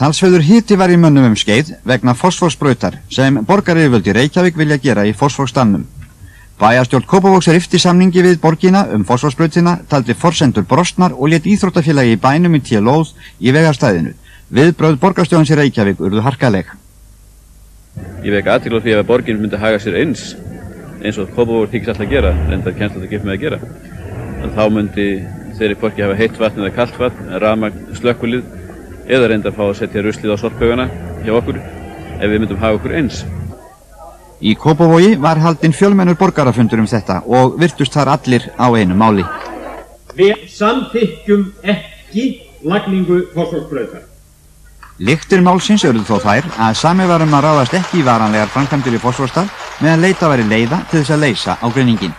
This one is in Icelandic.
Talsveður híti var í mönnum um skeið vegna fosforsbrautar sem borgaryföldi Reykjavík vilja gera í fosforstannum. Bæjarstjórn Kópavóks rifti samningi við borgina um fosforsbrautina, taldi forsendur brostnar og let íþróttafélagi í bænum í tíalóð í vegarstæðinu. Viðbröð borgarstjóðans í Reykjavík urðu harkaleg. Ég vek aðtíkla því að borgin myndi haga sér eins, eins og Kópavókur þykist alltaf að gera, en það kennst alltaf ekki með að gera. En þá myndi þeirri borgi hafa heitt vatn eða kallt vatn, rafmagn, slökkvilið, eða reynda að fá að setja ruslið á sorphaugana hjá okkur, ef við myndum haga okkur eins. Í Kópavogi var haldinn fjölmennur borgarafundur um þetta og virtust þar allir á einu máli. Við samþykjum ekki lagningu fósforsbrautar. Lyktir málsins örðu þó þær að sami varum að ráðast ekki í varanlegar framkvæmdir í fósforstað meðan leita væri leiða til þess að leysa ágreiningin.